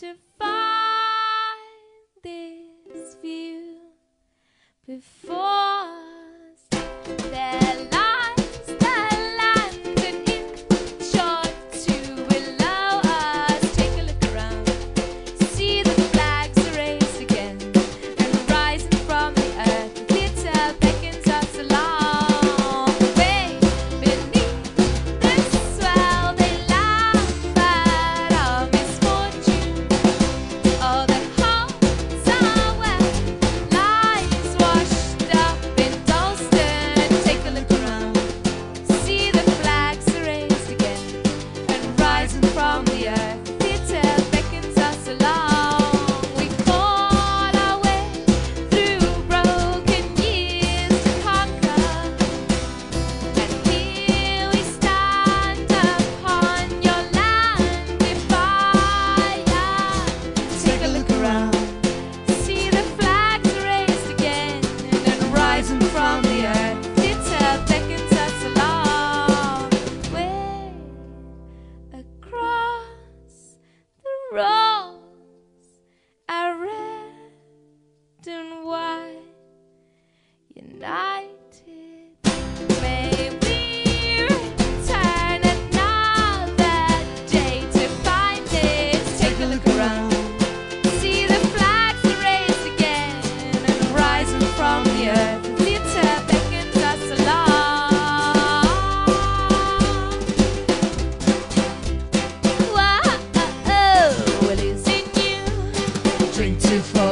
to find this view before. thousand from drink too far.